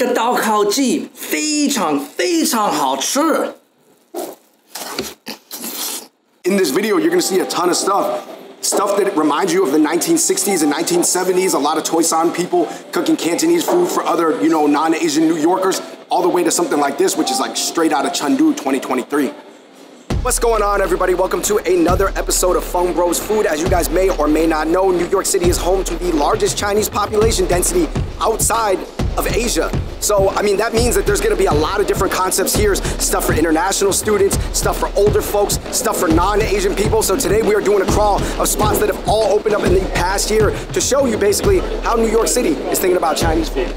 的刀烤鸡非常非常好吃。 In this video, you're gonna see a ton of stuff. Stuff that reminds you of the 1960s and 1970s. A lot of Toisan people cooking Cantonese food for other, you know, non-Asian New Yorkers, all the way to something like this, which is like straight out of Chengdu 2023. What's going on, everybody? Welcome to another episode of Fung Bros Food. As you guys may or may not know, New York City is home to the largest Chinese population density outside of Asia. So, I mean, that means that there's gonna be a lot of different concepts here. Stuff for international students, stuff for older folks, stuff for non-Asian people. So today we are doing a crawl of spots that have all opened up in the past year to show you basically how New York City is thinking about Chinese food.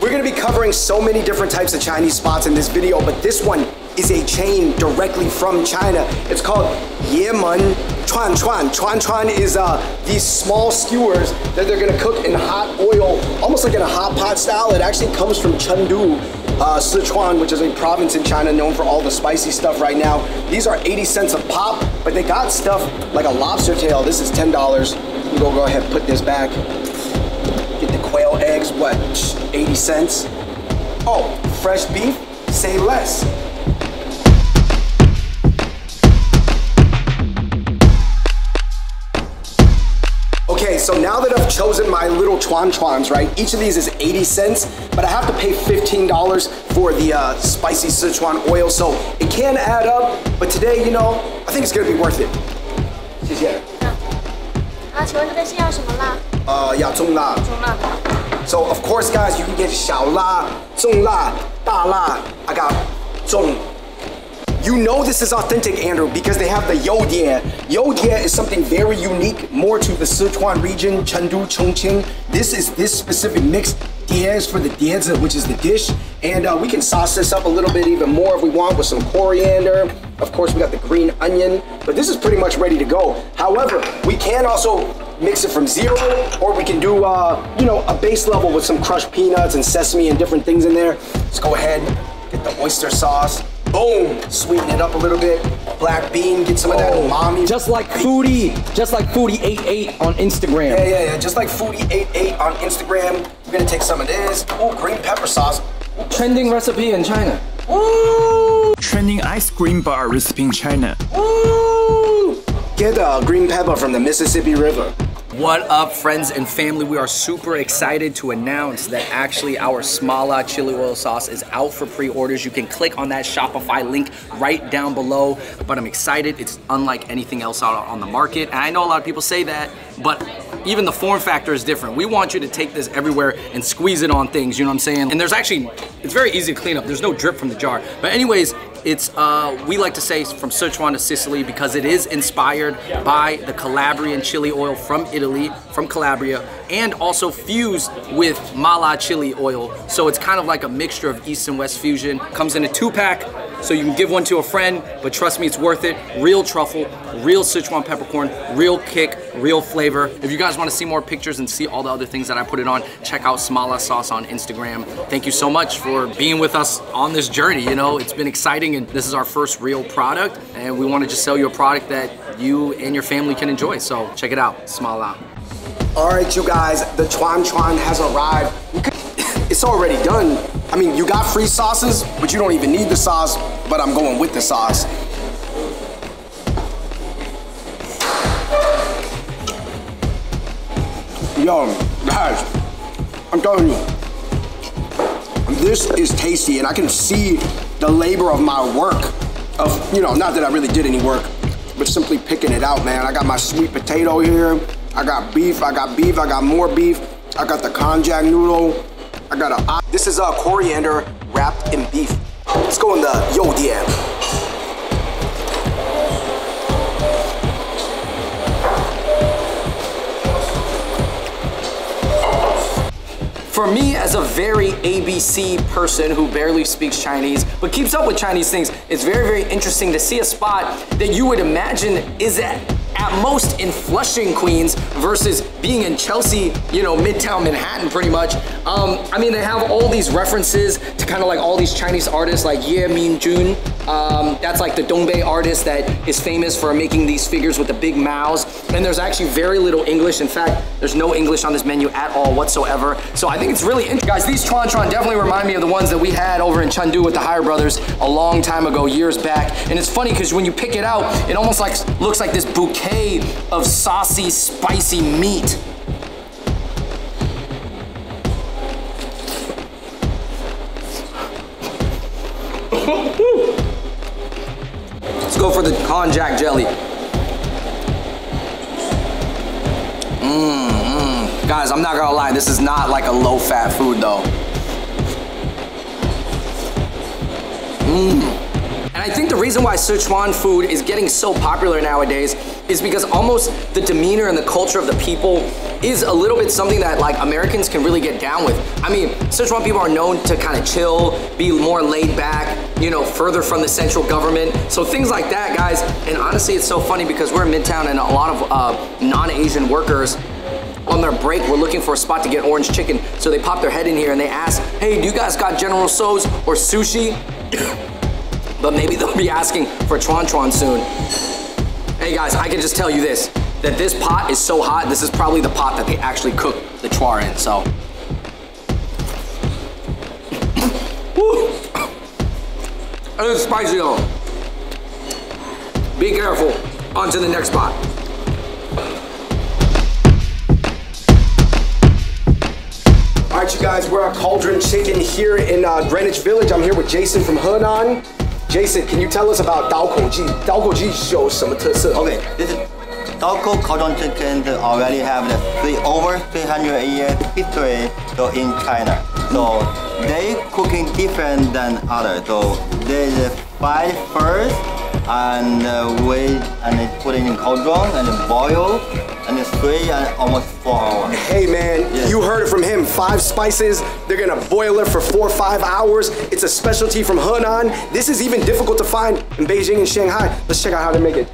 We're gonna be covering so many different types of Chinese spots in this video, but this one is a chain directly from China. It's called Yemen Chuan Chuan. Chuan Chuan is uh, these small skewers that they're gonna cook in hot oil, almost like in a hot pot style. It actually comes from Chengdu, uh, Sichuan, which is a province in China known for all the spicy stuff right now. These are 80 cents a pop, but they got stuff like a lobster tail. This is $10. You go go ahead put this back. Get the quail eggs, what, 80 cents? Oh, fresh beef, say less. Okay, so now that I've chosen my little chuan chuans, right? Each of these is 80 cents, but I have to pay $15 for the uh, spicy Sichuan oil, so it can add up, but today, you know, I think it's gonna be worth it. 谢谢。啊，请问这边是要什么辣？ Uh, 要中辣。中辣。 So of course, guys, you can get 小辣、中辣、大辣. I got 中. You know this is authentic, Andrew, because they have the yodie. Yodie is something very unique, more to the Sichuan region, Chengdu, Chongqing. This is this specific mix. Die is for the diezi, which is the dish. And uh, we can sauce this up a little bit even more if we want with some coriander. Of course, we got the green onion, but this is pretty much ready to go. However, we can also mix it from zero, or we can do, uh, you know, a base level with some crushed peanuts and sesame and different things in there. Let's go ahead, get the oyster sauce. Boom, sweeten it up a little bit. Black bean, get some of that umami. Just like Foodie, just like Foodie88 on Instagram. Yeah, yeah, yeah. Just like Foodie88 on Instagram. We're gonna take some of this. Ooh, green pepper sauce. Trending recipe in China. Ooh, Trending ice cream bar recipe in China. ooh. Get uh, green pepper from the Mississippi River. What up, friends and family? We are super excited to announce that actually our Smala uh, chili oil sauce is out for pre-orders. You can click on that Shopify link right down below. But I'm excited. It's unlike anything else out on the market. And I know a lot of people say that, but even the form factor is different. We want you to take this everywhere and squeeze it on things, you know what I'm saying? And there's actually, it's very easy to clean up. There's no drip from the jar. But anyways, it's, uh, we like to say from Sichuan to Sicily because it is inspired by the Calabrian chili oil from Italy, from Calabria, and also fused with Mala chili oil. So it's kind of like a mixture of East and West fusion. Comes in a two pack, so you can give one to a friend, but trust me, it's worth it. Real truffle, real Sichuan peppercorn, real kick, real flavor. If you guys want to see more pictures and see all the other things that I put it on, check out Smala Sauce on Instagram. Thank you so much for being with us on this journey. You know, it's been exciting and this is our first real product and we want to just sell you a product that you and your family can enjoy. So check it out, Smala. All right, you guys, the Chuan Chuan has arrived. It's already done. I mean, you got free sauces, but you don't even need the sauce, but I'm going with the sauce. Yo, guys, I'm telling you, this is tasty, and I can see the labor of my work. Of, you know, not that I really did any work, but simply picking it out, man. I got my sweet potato here. I got beef, I got beef, I got more beef. I got the konjac noodle. I got a, this is a coriander wrapped in beef. Let's go in the yodian. For me, as a very ABC person who barely speaks Chinese but keeps up with Chinese things, it's very, very interesting to see a spot that you would imagine is at, at most in Flushing, Queens versus being in Chelsea, you know, Midtown Manhattan pretty much. Um, I mean, they have all these references to kind of like all these Chinese artists like Yue Min Jun. Um, that's like the Dongbei artist that is famous for making these figures with the big mouths. And there's actually very little English. In fact, there's no English on this menu at all whatsoever. So I think it's really interesting. Guys, these Chuan Chuan definitely remind me of the ones that we had over in Chengdu with the Higher Brothers a long time ago, years back. And it's funny because when you pick it out, it almost like looks like this bouquet of saucy, spicy meat. Let's go for the konjac jelly. Guys, I'm not gonna lie, this is not like a low-fat food though. Mmm. And I think the reason why Sichuan food is getting so popular nowadays is because almost the demeanor and the culture of the people is a little bit something that like Americans can really get down with. I mean, Sichuan people are known to kind of chill, be more laid back, you know, further from the central government. So things like that, guys. And honestly, it's so funny because we're in Midtown and a lot of uh, non-Asian workers their break were looking for a spot to get orange chicken. So they pop their head in here and they ask, hey, do you guys got General Tso's or sushi? but maybe they'll be asking for Chuan Chuan soon. Hey guys, I can just tell you this, that this pot is so hot, this is probably the pot that they actually cook the chwar in, so. And it's spicy though. Be careful. On to the next spot. guys. We're at Cauldron Chicken here in uh, Greenwich Village. I'm here with Jason from Henan. Jason, can you tell us about Daokouji? Daokouji shows some Okay, this is Daokou Cauldron Chicken already have the three, over 300 years history so in China. So they cooking different than others. So they fry first and uh, wait and they put it in cauldron and then boil and then three and almost four hours. Hey man, Yeah. you heard it from him. Five spices. They're gonna boil it for four or five hours. It's a specialty from Henan. This is even difficult to find in Beijing and Shanghai. Let's check out how they make it.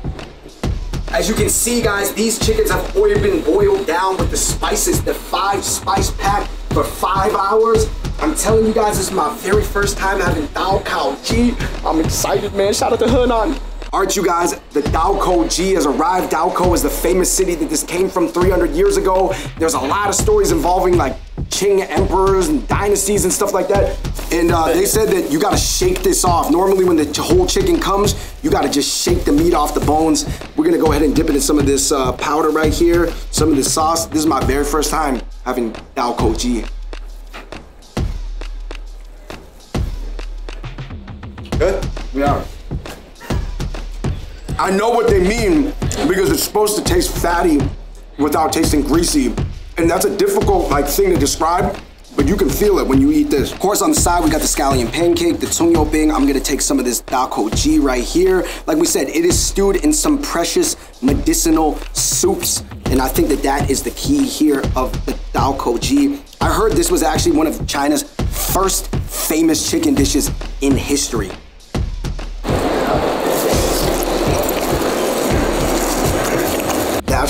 As you can see, guys, these chickens have already been boiled down with the spices, the five spice pack for five hours. I'm telling you guys, this is my very first time having Dao Kao Ji. I'm excited, man. Shout out to Henan. Aren't you guys? The Daoko Ji has arrived. Daoko is the famous city that this came from 300 years ago. There's a lot of stories involving like Qing emperors and dynasties and stuff like that. And uh, they said that you gotta shake this off. Normally, when the whole chicken comes, you gotta just shake the meat off the bones. We're gonna go ahead and dip it in some of this uh, powder right here, some of this sauce. This is my very first time having Daoko Ji. Good? Yeah. I know what they mean because it's supposed to taste fatty without tasting greasy. And that's a difficult like thing to describe, but you can feel it when you eat this. Of course, on the side, we got the scallion pancake, the tung bing. I'm gonna take some of this dako ji right here. Like we said, it is stewed in some precious medicinal soups. And I think that that is the key here of the dako ji. I heard this was actually one of China's first famous chicken dishes in history.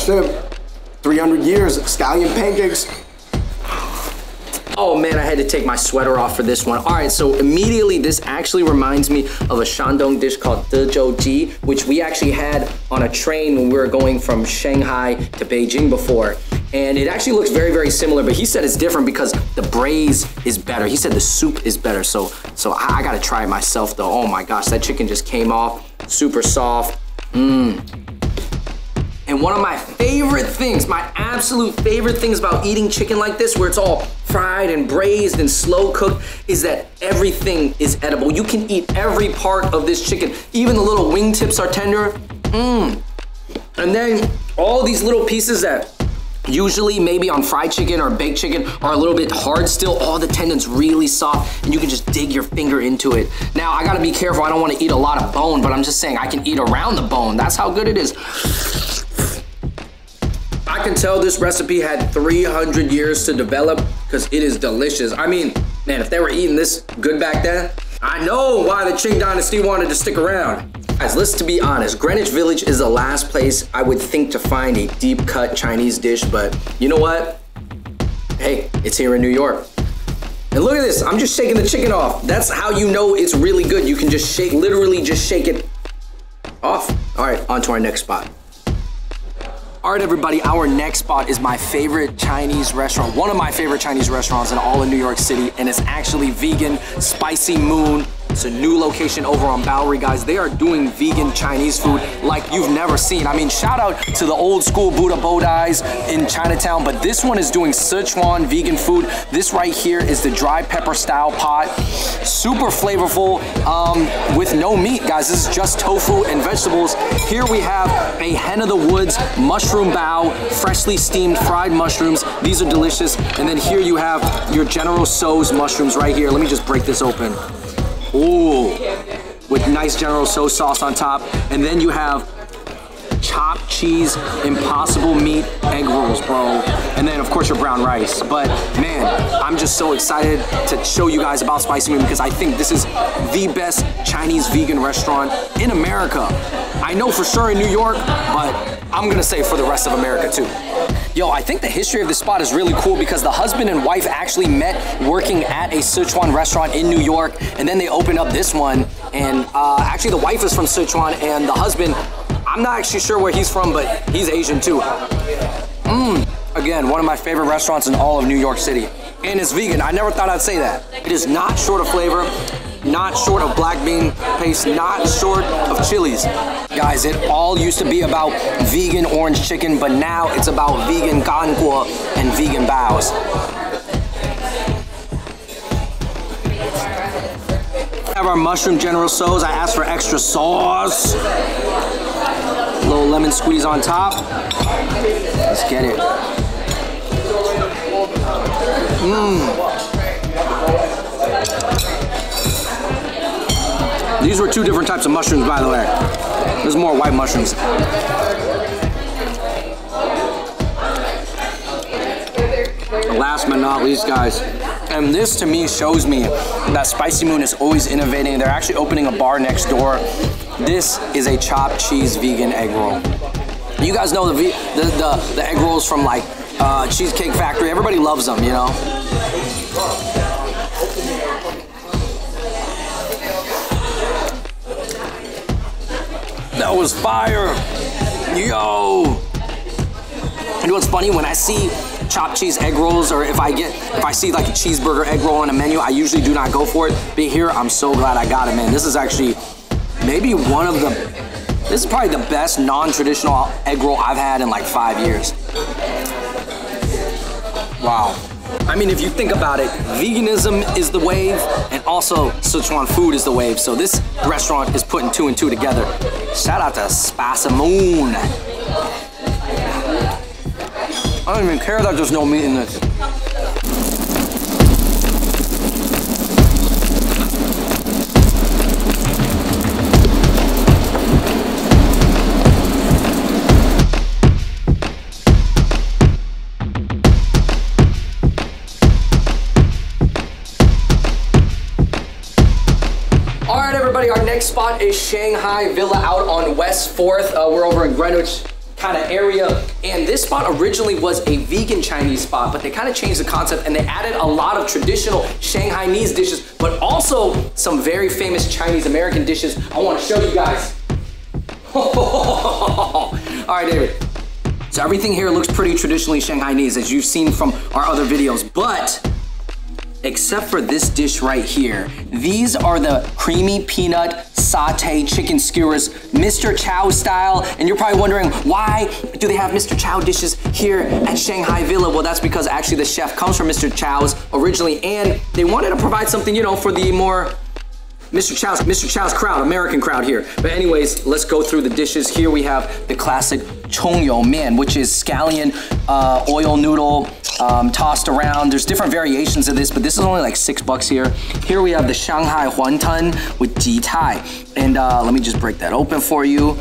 It. 300 years, scallion pancakes. Oh man, I had to take my sweater off for this one. All right, so immediately this actually reminds me of a Shandong dish called Dezhou Ji, which we actually had on a train when we were going from Shanghai to Beijing before. And it actually looks very, very similar, but he said it's different because the braise is better. He said the soup is better, so so I, I gotta try it myself though. Oh my gosh, that chicken just came off super soft. Mmm. And one of my favorite things, my absolute favorite things about eating chicken like this, where it's all fried and braised and slow cooked, is that everything is edible. You can eat every part of this chicken. Even the little wingtips are tender. Mmm. And then all these little pieces that usually maybe on fried chicken or baked chicken are a little bit hard still all the tendons really soft and you can just dig your finger into it now i gotta be careful i don't want to eat a lot of bone but i'm just saying i can eat around the bone that's how good it is I can tell this recipe had 300 years to develop because it is delicious. I mean, man, if they were eating this good back then, I know why the Qing Dynasty wanted to stick around. Guys, let's to be honest, Greenwich Village is the last place I would think to find a deep cut Chinese dish, but you know what? Hey, it's here in New York. And look at this, I'm just shaking the chicken off. That's how you know it's really good. You can just shake, literally just shake it off. All right, on to our next spot. All right, everybody, our next spot is my favorite Chinese restaurant, one of my favorite Chinese restaurants in all of New York City, and it's actually vegan, Spicy Moon. It's a new location over on Bowery, guys. They are doing vegan Chinese food like you've never seen. I mean, shout out to the old school Buddha Bodais in Chinatown, but this one is doing Sichuan vegan food. This right here is the dry pepper style pot. Super flavorful um, with no meat, guys. This is just tofu and vegetables. Here we have a hen of the woods mushroom bao, freshly steamed fried mushrooms. These are delicious. And then here you have your General Tso's mushrooms right here. Let me just break this open. Ooh, with nice General Tso sauce on top. And then you have chopped cheese, impossible meat, egg rolls, bro. And then of course your brown rice. But man, I'm just so excited to show you guys about Spicy Moon because I think this is the best Chinese vegan restaurant in America. I know for sure in New York, but I'm gonna say for the rest of America too. Yo, I think the history of this spot is really cool because the husband and wife actually met working at a Sichuan restaurant in New York, and then they opened up this one. And uh, actually, the wife is from Sichuan, and the husband, I'm not actually sure where he's from, but he's Asian too. Mmm. Again, one of my favorite restaurants in all of New York City. And it's vegan. I never thought I'd say that. It is not short of flavor, not short of black bean paste, not short of chilies. Guys, it all used to be about vegan orange chicken, but now it's about vegan ganguo and vegan baos. Have our mushroom General Tso's. I asked for extra sauce. Little lemon squeeze on top. Let's get it. Mmm. These were two different types of mushrooms, by the way. There's more white mushrooms. Last but not least, guys, and this to me shows me that Spicy Moon is always innovating. They're actually opening a bar next door. This is a chopped cheese vegan egg roll. You guys know the the, the, the egg rolls from like uh, Cheesecake Factory. Everybody loves them, you know. That was fire. Yo. You know what's funny? When I see chopped cheese egg rolls or if I get, if I see like a cheeseburger egg roll on a menu, I usually do not go for it. But here, I'm so glad I got it, man. This is actually maybe one of the, this is probably the best non-traditional egg roll I've had in like five years. Wow. I mean, if you think about it, veganism is the wave, and also Sichuan food is the wave. So this restaurant is putting two and two together. Shout out to Spicy Moon. I don't even care that there's no meat in this. Next spot is Shanghai Villa out on West 4th. Uh, we're over in Greenwich kind of area. And this spot originally was a vegan Chinese spot, but they kind of changed the concept and they added a lot of traditional Shanghainese dishes, but also some very famous Chinese American dishes I want to show you guys. All right, David. So everything here looks pretty traditionally Shanghainese as you've seen from our other videos, but except for this dish right here. These are the creamy peanut saute chicken skewers, Mr. Chow style. And you're probably wondering, why do they have Mr. Chow dishes here at Shanghai Villa? Well, that's because actually the chef comes from Mr. Chow's originally, and they wanted to provide something, you know, for the more Mr. Chow's, Mr. Chow's crowd, American crowd here. But anyways, let's go through the dishes. Here we have the classic Chongyo Man, which is scallion uh, oil noodle um, tossed around. There's different variations of this, but this is only like six bucks here. Here we have the Shanghai Huantan with Ji Tai. And uh, let me just break that open for you.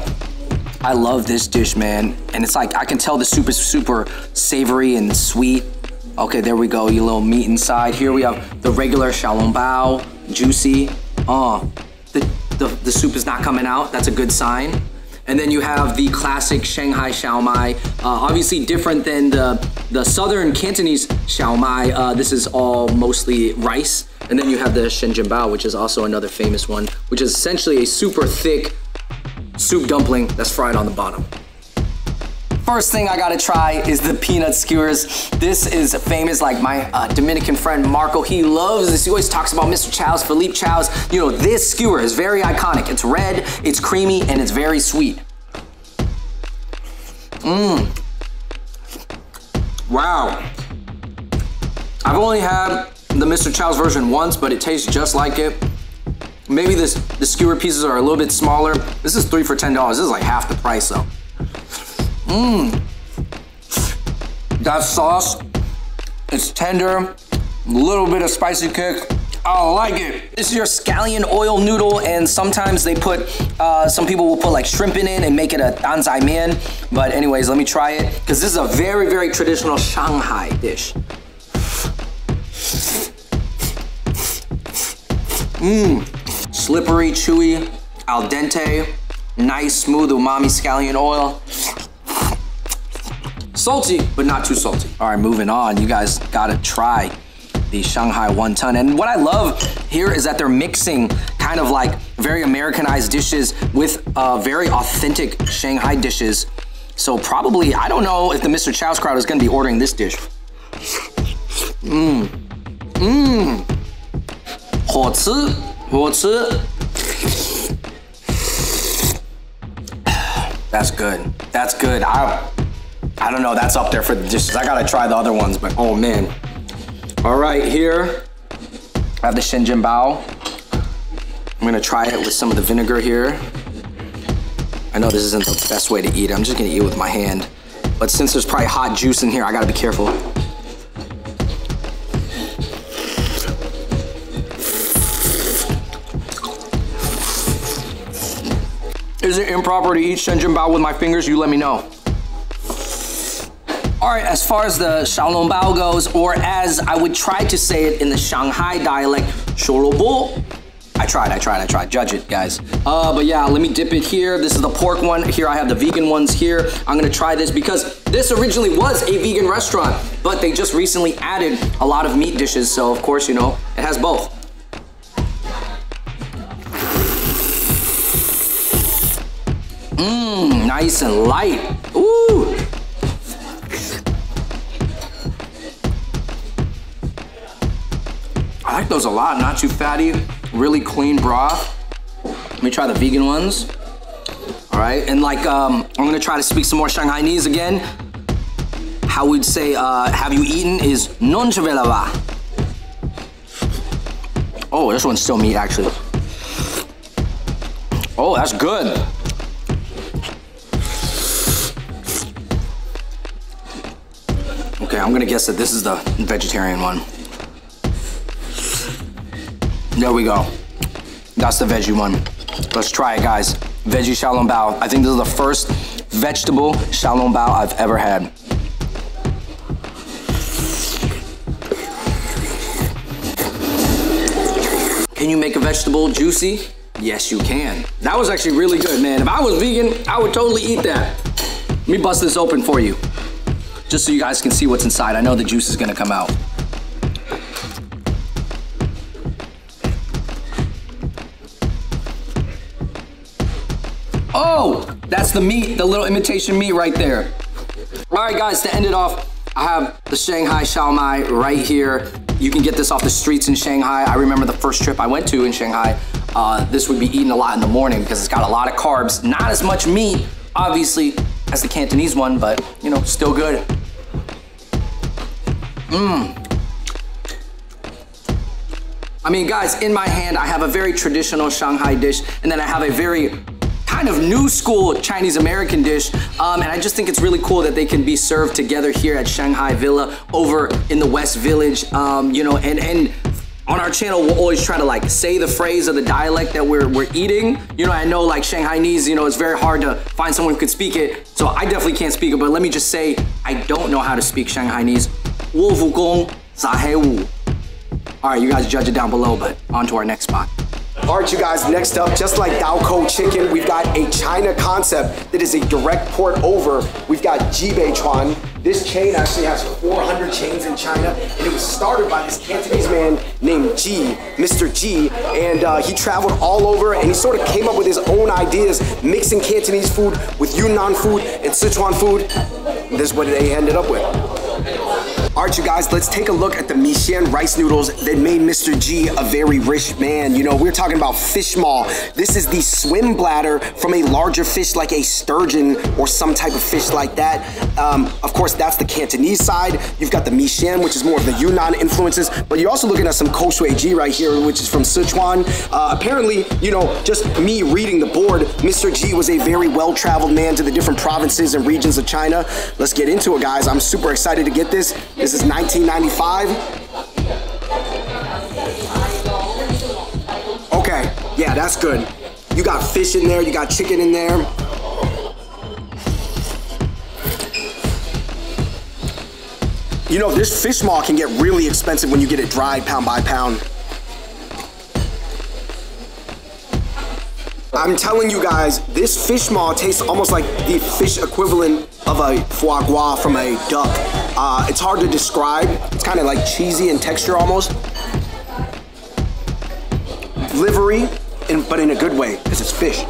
I love this dish, man. And it's like, I can tell the soup is super savory and sweet. Okay, there we go, you little meat inside. Here we have the regular xiaolong bao, juicy. Oh, the, the, the soup is not coming out. That's a good sign. And then you have the classic Shanghai Xiao. Uh, obviously different than the, the southern Cantonese Xiao. Uh, this is all mostly rice. And then you have the Shengjian Bao, which is also another famous one, which is essentially a super thick soup dumpling that's fried on the bottom. First thing I gotta try is the peanut skewers. This is famous, like my uh, Dominican friend Marco, he loves this. He always talks about Mr. Chow's, Philippe Chow's. You know, this skewer is very iconic. It's red, it's creamy, and it's very sweet. Mmm. Wow. I've only had the Mr. Chow's version once, but it tastes just like it. Maybe this the skewer pieces are a little bit smaller. This is three for $10. This is like half the price though. Mmm. That sauce, it's tender, a little bit of spicy kick. I like it. This is your scallion oil noodle, and sometimes they put, uh, some people will put like shrimp in it and make it a danzai mian. But anyways, let me try it, because this is a very, very traditional Shanghai dish. Mmm, slippery, chewy, al dente, nice, smooth umami scallion oil. Salty, but not too salty. All right, moving on. You guys gotta try the Shanghai Wonton. And what I love here is that they're mixing kind of like very Americanized dishes with uh, very authentic Shanghai dishes. So probably, I don't know if the Mr. Chow's crowd is gonna be ordering this dish. Mmm. Mmm. 好吃，好吃。That's good. That's good. I I don't know, that's up there for the dishes. I gotta try the other ones, but oh man. All right, here, I have the Shengjian Bao. I'm gonna try it with some of the vinegar here. I know this isn't the best way to eat it. I'm just gonna eat it with my hand. But since there's probably hot juice in here, I gotta be careful. Is it improper to eat Shengjian Bao with my fingers? You let me know. All right, as far as the Xiaolong Bao goes, or as I would try to say it in the Shanghai dialect, Sholobo. I tried, I tried, I tried. Judge it, guys. Uh, but yeah, let me dip it here. This is the pork one. Here I have the vegan ones here. I'm gonna try this because this originally was a vegan restaurant, but they just recently added a lot of meat dishes. So of course, you know, it has both. Mmm, nice and light. Ooh. Like those a lot, not too fatty, really clean broth. Let me try the vegan ones. All right, and like, um, I'm gonna try to speak some more Shanghainese again. How we'd say, uh, have you eaten is non Oh, this one's still meat actually. Oh, that's good. Okay, I'm gonna guess that this is the vegetarian one. There we go. That's the veggie one. Let's try it, guys. Veggie Xiaolong Bao. I think this is the first vegetable Xiaolong Bao I've ever had. Can you make a vegetable juicy? Yes, you can. That was actually really good, man. If I was vegan, I would totally eat that. Let me bust this open for you, just so you guys can see what's inside. I know the juice is gonna come out. Oh, that's the meat, the little imitation meat right there. All right, guys, to end it off, I have the Shanghai Xiao Mai right here. You can get this off the streets in Shanghai. I remember the first trip I went to in Shanghai, uh, this would be eaten a lot in the morning because it's got a lot of carbs, not as much meat, obviously, as the Cantonese one, but you know, still good. Mmm. I mean, guys, in my hand, I have a very traditional Shanghai dish, and then I have a very kind of new school Chinese American dish. Um, and I just think it's really cool that they can be served together here at Shanghai Villa over in the West Village. Um, you know, and, and on our channel, we'll always try to like say the phrase of the dialect that we're, we're eating. You know, I know like Shanghainese, you know, it's very hard to find someone who could speak it. So I definitely can't speak it, but let me just say, I don't know how to speak Shanghainese. All right, you guys judge it down below, but on to our next spot. All right, you guys, next up, just like Daoko Chicken, we've got a China concept that is a direct port over. We've got Ji Bei Chuan. This chain actually has 400 chains in China, and it was started by this Cantonese man named Ji, Mr. Ji, and uh, he traveled all over, and he sort of came up with his own ideas, mixing Cantonese food with Yunnan food and Sichuan food. This is what they ended up with. All right, you guys, let's take a look at the Mixian rice noodles that made Mr. Ji a very rich man. You know, we're talking about fish maw. This is the swim bladder from a larger fish like a sturgeon or some type of fish like that. Um, of course, that's the Cantonese side. You've got the Mixian, which is more of the Yunnan influences, but you're also looking at some Kou Shui Ji right here, which is from Sichuan. Uh, apparently, you know, just me reading the board, Mr. Ji was a very well-traveled man to the different provinces and regions of China. Let's get into it, guys. I'm super excited to get this. This is 1995. Okay, yeah, that's good. You got fish in there, you got chicken in there. You know, this fish maw can get really expensive when you get it dried pound by pound. I'm telling you guys, this fish maw tastes almost like the fish equivalent of a foie gras from a duck. Uh, it's hard to describe. It's kind of like cheesy in texture almost. Livery, in, but in a good way, because it's fish.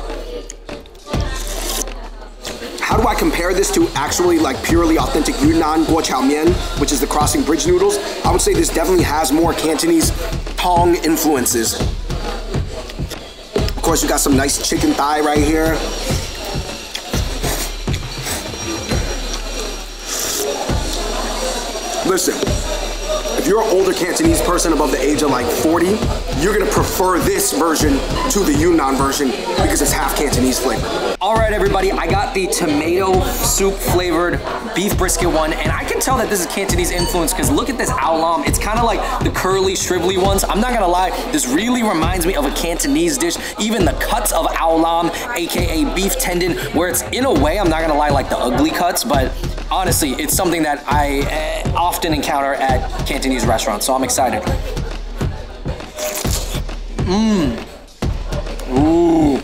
How do I compare this to actually like purely authentic Yunnan guo chao mian, which is the crossing bridge noodles? I would say this definitely has more Cantonese tong influences Of course, you got some nice chicken thigh right here. Listen, if you're an older Cantonese person above the age of like 40, you're gonna prefer this version to the Yunnan version because it's half Cantonese flavor. All right, everybody, I got the tomato soup flavored beef brisket one, and I can tell that this is Cantonese influence because look at this ao lam. It's kind of like the curly, shrivelly ones. I'm not gonna lie, this really reminds me of a Cantonese dish. Even the cuts of ao lam, AKA beef tendon, where it's in a way, I'm not gonna lie, like the ugly cuts, but honestly, it's something that I eh, often encounter at Cantonese restaurants, so I'm excited. Mmm. Ooh.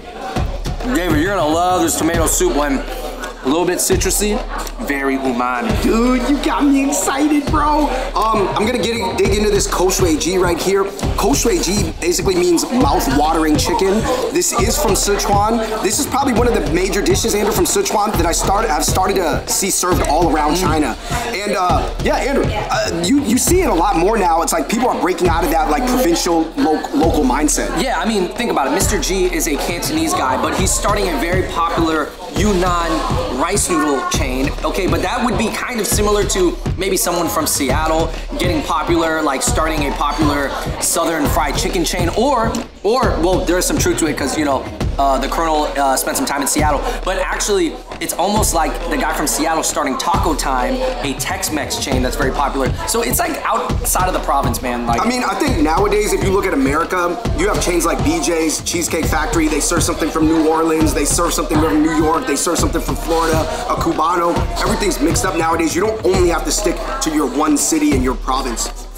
David, you're gonna love this tomato soup one. A little bit citrusy, very umami. Dude, you got me excited, bro. Um, I'm gonna get dig into this Kou Shui Ji right here. Kou Shui Ji basically means mouth-watering chicken. This is from Sichuan. This is probably one of the major dishes, Andrew, from Sichuan that I started. I've started to see served all around. China. And uh, yeah, Andrew, uh, you you see it a lot more now. It's like people are breaking out of that like provincial lo local mindset. Yeah, I mean, think about it. Mr. Ji is a Cantonese guy, but he's starting a very popular Yunnan rice noodle chain. Okay, but that would be kind of similar to maybe someone from Seattle getting popular, like starting a popular southern fried chicken chain, or, or well, there's some truth to it because, you know, uh, the Colonel uh, spent some time in Seattle, but actually it's almost like the guy from Seattle starting Taco Time, a Tex-Mex chain that's very popular. So it's like outside of the province, man. Like I mean, I think nowadays if you look at America, you have chains like BJ's, Cheesecake Factory, they serve something from New Orleans, they serve something from New York, they serve something from Florida, a Cubano. Everything's mixed up nowadays. You don't only have to stick to your one city and your province.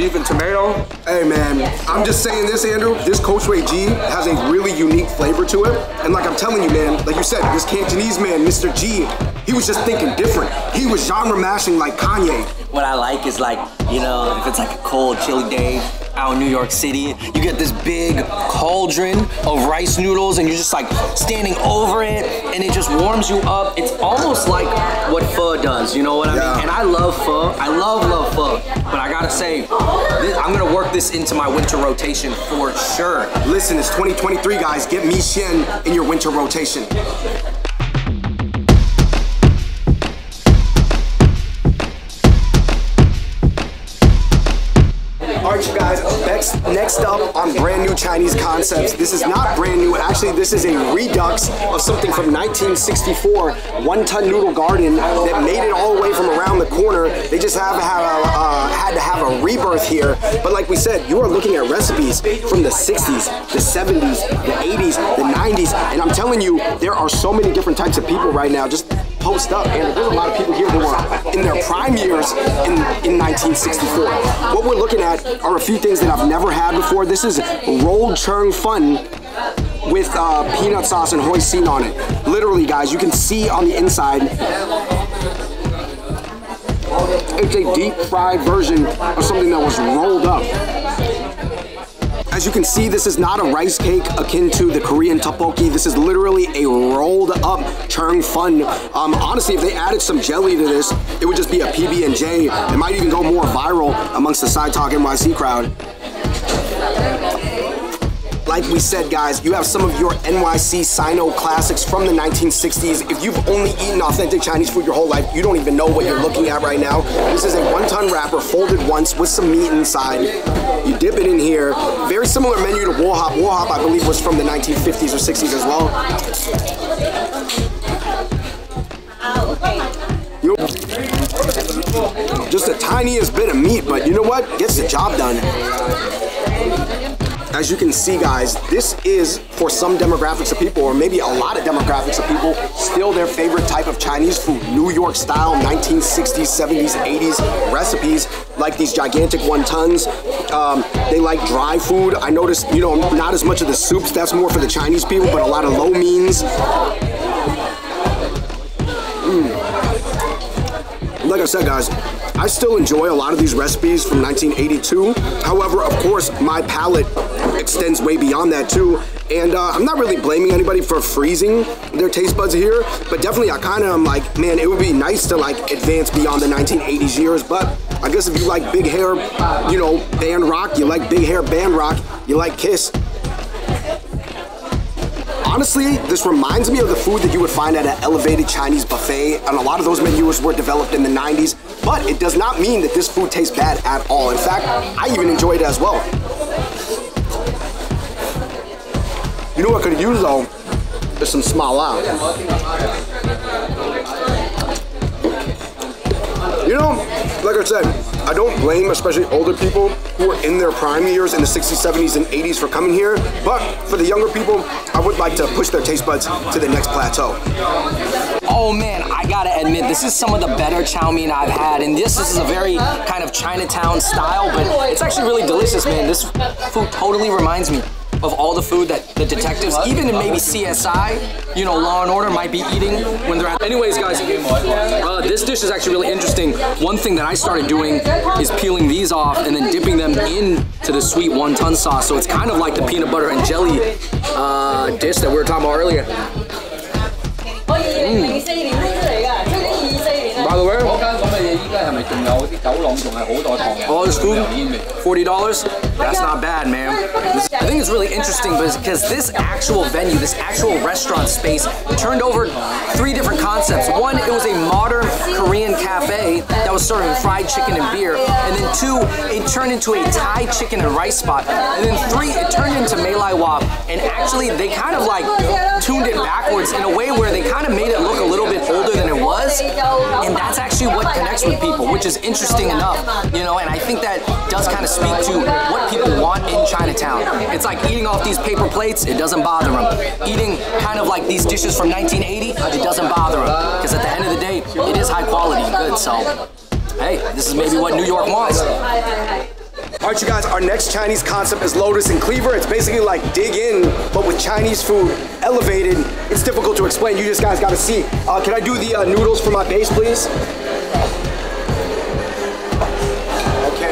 Beef and tomato. Hey man, I'm just saying this, Andrew. This Shui Ji has a really unique flavor to it. And like I'm telling you, man, like you said, this Cantonese man, Mr. Ji, he was just thinking different. He was genre mashing like Kanye. What I like is like, you know, if it's like a cold, chilly day, out in New York City. You get this big cauldron of rice noodles and you're just like standing over it and it just warms you up. It's almost like pho does, you know what I yeah. mean? And I love pho. I love, love pho. But I gotta say, this, I'm gonna work this into my winter rotation for sure. Listen, it's 2023, guys. Get Mi Xian in your winter rotation. Next, next up on brand new Chinese concepts. This is not brand new. Actually, this is a redux of something from 1964, Wonton Noodle Garden that made it all the way from around the corner. They just have, have uh, had to have a rebirth here. But like we said, you are looking at recipes from the 60s, the 70s, the 80s, the 90s, and I'm telling you, there are so many different types of people right now. Just post up, and there's a lot of people here that were in their prime years in, in 1964. What we're looking at are a few things that I've never had before. This is rolled churng fun with uh, peanut sauce and hoisin on it. Literally, guys, you can see on the inside. It's a deep fried version of something that was rolled up. As you can see, this is not a rice cake akin to the Korean tteokbokki. This is literally a rolled up churng fun. Um, honestly, if they added some jelly to this, it would just be a PB&J. It might even go more viral amongst the Side Talk NYC crowd like we said, guys, you have some of your NYC Sino classics from the 1960s. If you've only eaten authentic Chinese food your whole life, you don't even know what you're looking at right now. This is a wonton wrapper folded once with some meat inside. You dip it in here. Very similar menu to Wo Hop. Hop, I believe, was from the 1950s or 60s as well. Just the tiniest bit of meat, but you know what? Gets the job done as you can see guys, this is for some demographics of people, or maybe a lot of demographics of people, still their favorite type of Chinese food. New York style, 1960s, 70s, 80s recipes, like these gigantic wontons. Um, they like dry food. I noticed, you know, not as much of the soups, that's more for the Chinese people, but a lot of lo means. Mm. Like I said, guys, I still enjoy a lot of these recipes from 1982. However, of course, my palate extends way beyond that too. And uh, I'm not really blaming anybody for freezing their taste buds here, but definitely I kind of am like, man, it would be nice to like advance beyond the 1980s years. But I guess if you like big hair, you know, band rock, you like big hair band rock, you like Kiss, Honestly, this reminds me of the food that you would find at an elevated Chinese buffet, and a lot of those menus were developed in the 90s, but it does not mean that this food tastes bad at all. In fact, I even enjoy it as well. You know what I could use though? Is some smala. You know, like I said, I don't blame especially older people who are in their prime years in the 60s, 70s, and 80s for coming here. But for the younger people, I would like to push their taste buds to the next plateau. Oh man, I gotta admit, this is some of the better chow mein I've had. And this, this is a very kind of Chinatown style, but it's actually really delicious, man. This food totally reminds me of all the food that the detectives, even in maybe CSI, you know, Law and Order might be eating when they're at. Anyways, guys, uh, this dish is actually really interesting. One thing that I started doing is peeling these off and then dipping them into the sweet wonton sauce. So it's kind of like the peanut butter and jelly uh, dish that we were talking about earlier. 2004年推出嚟㗎，2004年。By the way，𠮶 间咁嘅嘢？依家系咪仲有啲走廊，仲系好多堂嘅？On School Forty Dollars。That's not bad, man. I think it's really interesting because this actual venue, this actual restaurant space, turned over three different concepts. One, it was a modern Korean cafe that was serving fried chicken and beer. And then two, it turned into a Thai chicken and rice spot. And then three, it turned into Mei Lai Wah. And actually, they kind of like tuned it backwards in a way where they kind of made it look a little bit older than it was. And that's actually what connects with people, which is interesting enough, you know, and I think that does kind of speak to what people want in Chinatown. It's like eating off these paper plates, it doesn't bother them. Eating kind of like these dishes from 1980, it doesn't bother them. Because at the end of the day, it is high quality and good, so hey, this is maybe what New York wants. All right, you guys, our next Chinese concept is Lotus and Cleaver. It's basically like Dig Inn, but with Chinese food, elevated. It's difficult to explain. You just guys gotta see. Uh, can I do the uh, noodles for my base, please?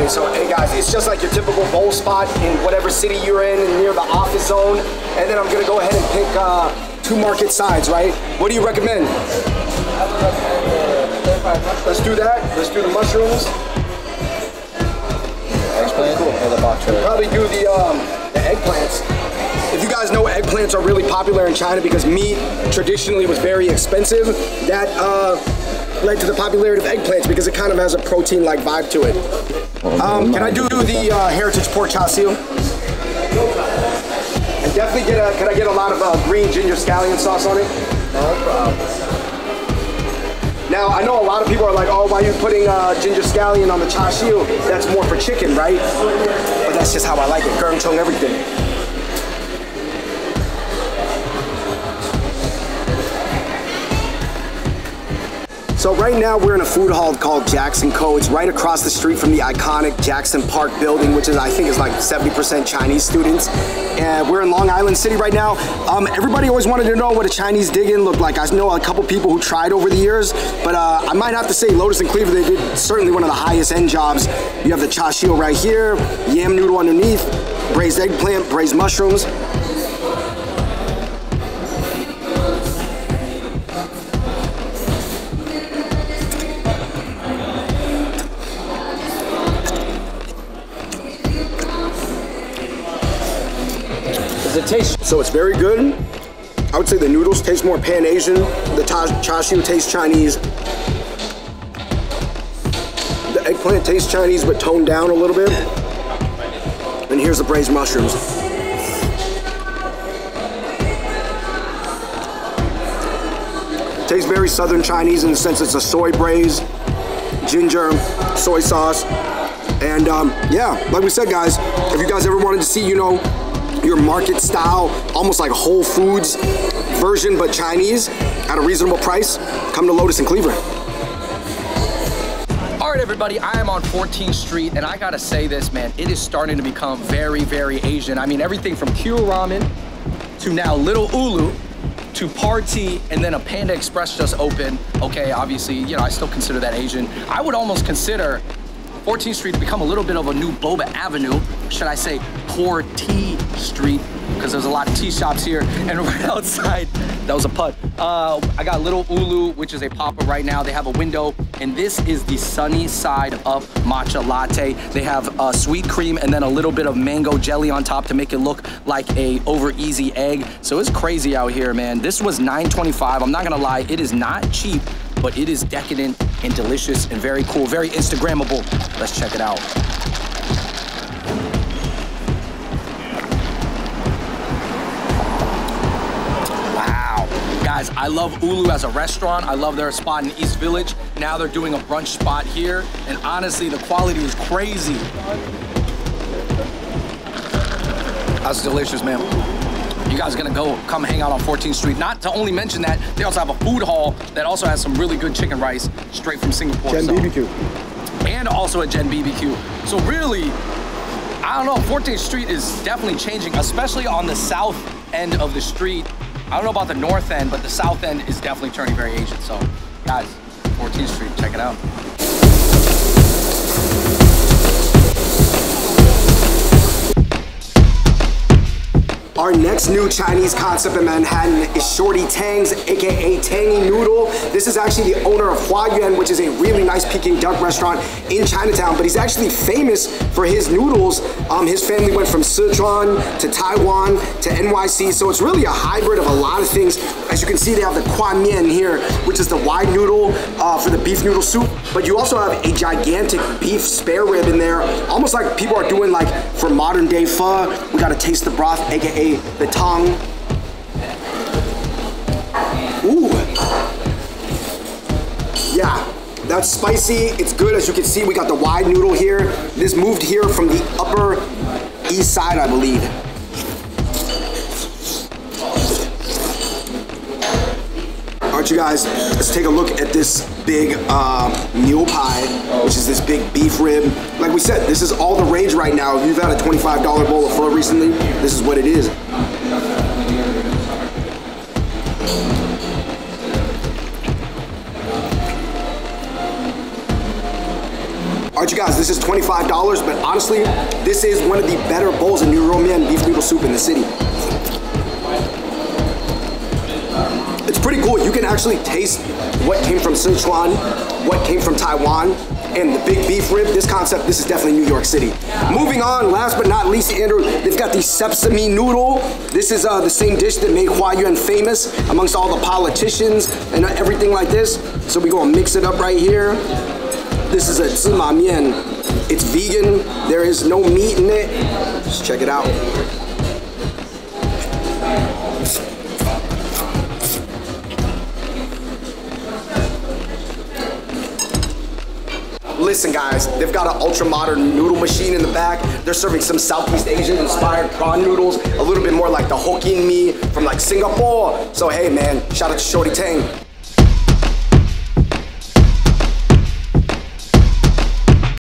So hey guys, it's just like your typical bowl spot in whatever city you're in, near the office zone. And then I'm gonna go ahead and pick uh, two market sides, right? What do you recommend? Let's do that. Let's do the mushrooms. Probably do the, um, the eggplants. If you guys know eggplants are really popular in China because meat traditionally was very expensive, that uh, led to the popularity of eggplants because it kind of has a protein-like vibe to it. Um, can I do the uh, heritage pork siu? And definitely get a, can I get a lot of uh, green ginger scallion sauce on it? No problem. Now, I know a lot of people are like, oh, why are you putting uh, ginger scallion on the char siu? That's more for chicken, right? But that's just how I like it. Gurm chung everything. So right now we're in a food hall called JACX&CO. It's right across the street from the iconic Jackson Park building, which is I think is like 70% Chinese students. And we're in Long Island City right now. Um, everybody always wanted to know what a Chinese Dig Inn looked like. I know a couple people who tried over the years, but uh, I might have to say Lotus and Cleaver, they did certainly one of the highest end jobs. You have the chashiu right here, yam noodle underneath, braised eggplant, braised mushrooms. So it's very good. I would say the noodles taste more Pan Asian. The chashu tastes Chinese. The eggplant tastes Chinese but toned down a little bit. And here's the braised mushrooms. Tastes very Southern Chinese in the sense it's a soy braise, ginger, soy sauce. And um, yeah, like we said, guys, if you guys ever wanted to see, you know, your market style, almost like Whole Foods version, but Chinese at a reasonable price, come to Lotus and Cleaver. All right, everybody, I am on 14th Street, and I gotta say this, man, it is starting to become very, very Asian. I mean, everything from Q Ramen to now Little Ulu to Party, and then a Panda Express just opened. Okay, obviously, you know, I still consider that Asian. I would almost consider 14th Street to become a little bit of a new Boba Avenue, should I say Poor Tea Street, because there's a lot of tea shops here. And right outside, that was a putt. Uh, I got Little Ulu, which is a pop-up right now. They have a window, and this is the sunny side up matcha latte. They have uh, sweet cream and then a little bit of mango jelly on top to make it look like a over easy egg. So it's crazy out here, man. This was $9.25. I'm not gonna lie, it is not cheap, but it is decadent and delicious and very cool, very Instagrammable. Let's check it out. Wow. Guys, I love Ulu as a restaurant. I love their spot in East Village. Now they're doing a brunch spot here. And honestly, the quality is crazy. That's delicious, man. You guys gonna go come hang out on 14th Street. Not to only mention that, they also have a food hall that also has some really good chicken rice straight from Singapore. Gen so- BBQ. and also at Gen BBQ. So really, I don't know, 14th Street is definitely changing, especially on the south end of the street. I don't know about the north end, but the south end is definitely turning very Asian. So guys, 14th Street, check it out. Our next new Chinese concept in Manhattan is Shorty Tang's, aka Tangy Noodle. This is actually the owner of Hua Yuan, which is a really nice Peking duck restaurant in Chinatown, but he's actually famous for his noodles. Um, his family went from Sichuan to Taiwan to NYC, so it's really a hybrid of a lot of things. As you can see, they have the Quan Mian here, which is the wide noodle uh, for the beef noodle soup, but you also have a gigantic beef spare rib in there, almost like people are doing like for modern day pho. We gotta taste the broth, aka the tongue. Ooh. Yeah, that's spicy. It's good. As you can see, we got the wide noodle here. This moved here from the upper east side, I believe. All right, you guys, let's take a look at this big uh, niu pai, which is this big beef rib. Like we said, this is all the rage right now. If you've had a $25 bowl of pho recently, this is what it is. All right, you guys, this is $25, but honestly, this is one of the better bowls of New mian beef noodle soup in the city. It's pretty cool. You can actually taste what came from Sichuan, what came from Taiwan, and the big beef rib. This concept, this is definitely New York City. Moving on, last but not least, Andrew, they've got the sesame noodle. This is uh, the same dish that made Hua Yuan famous amongst all the politicians and everything like this. So we're gonna mix it up right here. This is a zhima mian. It's vegan. There is no meat in it. Just check it out. Listen guys, they've got an ultra modern noodle machine in the back. They're serving some Southeast Asian inspired prawn noodles, a little bit more like the Hokkien mee from like Singapore. So hey man, shout out to Shorty Tang.